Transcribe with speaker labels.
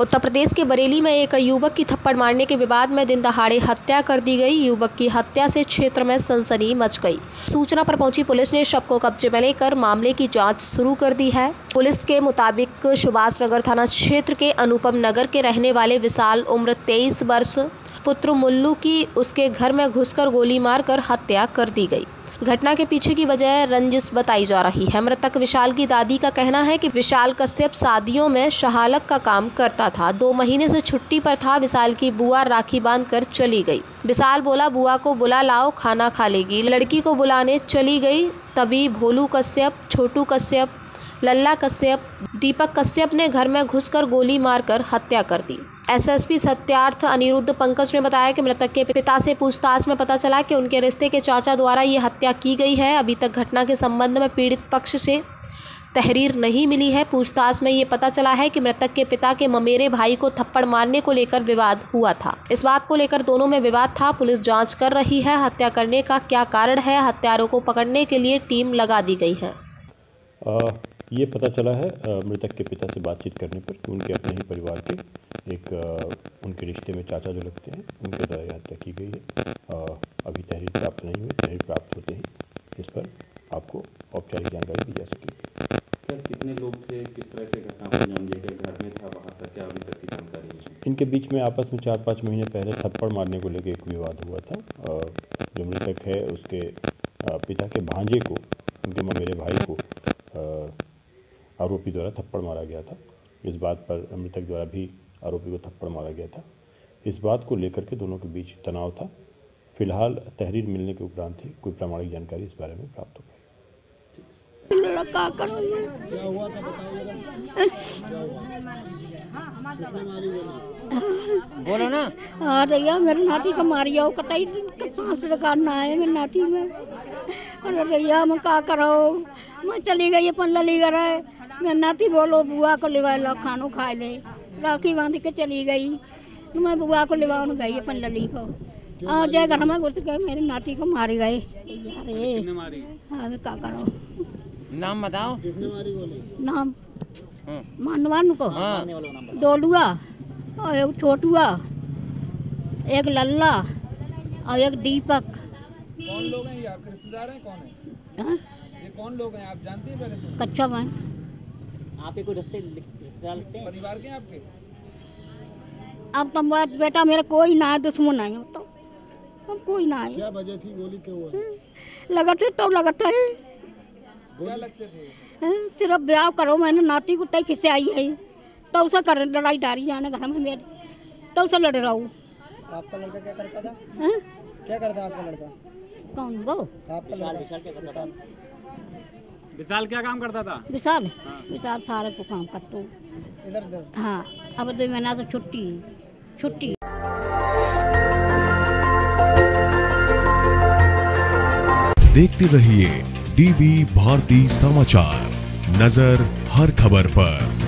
Speaker 1: उत्तर प्रदेश के बरेली में एक युवक की थप्पड़ मारने के विवाद में दिन दहाड़े हत्या कर दी गई। युवक की हत्या से क्षेत्र में सनसनी मच गई। सूचना पर पहुँची पुलिस ने शव को कब्जे में लेकर मामले की जाँच शुरू कर दी है। पुलिस के मुताबिक सुभाष नगर थाना क्षेत्र के अनुपम नगर के रहने वाले विशाल उम्र तेईस वर्ष, पुत्र मुल्लू की उसके घर में घुसकर गोली मारकर हत्या कर दी गई। घटना के पीछे की वजह रंजिश बताई जा रही है। मृतक विशाल की दादी का कहना है कि विशाल कश्यप शादियों में शहालक का काम करता था। दो महीने से छुट्टी पर था, विशाल की बुआ राखी बाँध कर चली गई। विशाल बोला, बुआ को बुला लाओ, खाना खा लेगी। लड़की को बुलाने चली गई, तभी भोलू कश्यप, छोटू कश्यप लल्ला कश्यप, दीपक कश्यप ने घर में घुसकर गोली मारकर हत्या कर दी। एसएसपी सत्यार्थ अनिरुद्ध पंकज ने बताया कि मृतक के पिता से पूछताछ में पता चला कि उनके रिश्ते के चाचा द्वारा ये हत्या की गई है। अभी तक घटना के संबंध में पीड़ित पक्ष से तहरीर नहीं मिली है। पूछताछ में ये पता चला है कि मृतक के पिता के ममेरे भाई को थप्पड़ मारने को लेकर विवाद हुआ था। इस बात को लेकर दोनों में विवाद था। पुलिस जाँच कर रही है हत्या करने का क्या कारण है। हत्यारों को पकड़ने के लिए टीम लगा दी गई है।
Speaker 2: ये पता चला है मृतक के पिता से बातचीत करने पर कि उनके अपने ही परिवार के एक उनके रिश्ते में चाचा जो लगते हैं उनके द्वारा यह हत्या की गई है। अभी तहरीर प्राप्त नहीं हुई तहरीर प्राप्त होते ही इस पर आपको औपचारिक जानकारी दी जा सकेगी।
Speaker 3: सर कितने लोग थे किस तरह से घटना को अंजाम दिया गया घर में था बाहर था क्या अभी तक की जानकारी
Speaker 2: इनके बीच में आपस में चार पाँच महीने पहले थप्पड़ मारने को लेकर एक विवाद हुआ था। जो मृतक है उसके पिता के भांजे को उनके मेरे भाई आरोपी द्वारा थप्पड़ मारा गया था। इस बात पर मृतक द्वारा भी आरोपी को थप्पड़ मारा गया था। इस बात को लेकर के दोनों के बीच तनाव था। फ़िलहाल तहरीर मिलने के उपरांत ही कोई प्रामाणिक जानकारी इस बारे में प्राप्त हो पाई।
Speaker 4: बोलो ना। हाँ भैया मेरे नाती को मारियो कतई सांस लगाना है मेरे नाती में? अरे भैया मैं का करो मैं चली गई अपन लली गए मैं नाती बोलो बुआ को लिवा लो खानो खा ले। राखी बाँध के चली गई। मैं बुआ को लिवा गई अपन लली को। आ जाए घर में घुस गए मेरे नाती को मार गए। अरे हाँ क्या करो।
Speaker 5: नाम बताओ।
Speaker 4: नाम? हाँ। मानवान को। हाँ। डोलुआ और एक छोटुआ एक लल्ला और एक दीपक।
Speaker 6: कौन लोग हैं ये आपके रिश्तेदार हैं? कौन है? हाँ? ये कौन लोग हैं? आप जानते हैं पहले
Speaker 4: कच्चा मैं
Speaker 5: आप एक रिश्ते लगते हैं
Speaker 6: परिवार के आपके
Speaker 4: अब तो बेटा मेरा कोई ना है दुश्मन नहीं तो अब कोई ना है।
Speaker 7: क्या वजह थी? गोली क्यों हुआ
Speaker 4: लगते तो लगता है।
Speaker 6: क्या लगते थे?
Speaker 4: सिर्फ़ ब्याह करो मैंने नाती कुत्ते किसे आई है? तो उसे कर लड़ाई डारी जाने घर में मेरे। तो उसे लड़ रहा हूँ।
Speaker 7: आपका लड़का क्या करता था? क्या करता आपका लड़का?
Speaker 4: कौन वो?
Speaker 7: आपका लड़का?
Speaker 6: विशाल क्या काम करता था?
Speaker 4: विशाल? विशाल सारे को काम करते
Speaker 7: इधर इधर।
Speaker 4: हाँ अब दो महीना तो छुट्टी छुट्टी।
Speaker 8: देखते रहिए डीबी भारती समाचार। नज़र हर खबर पर।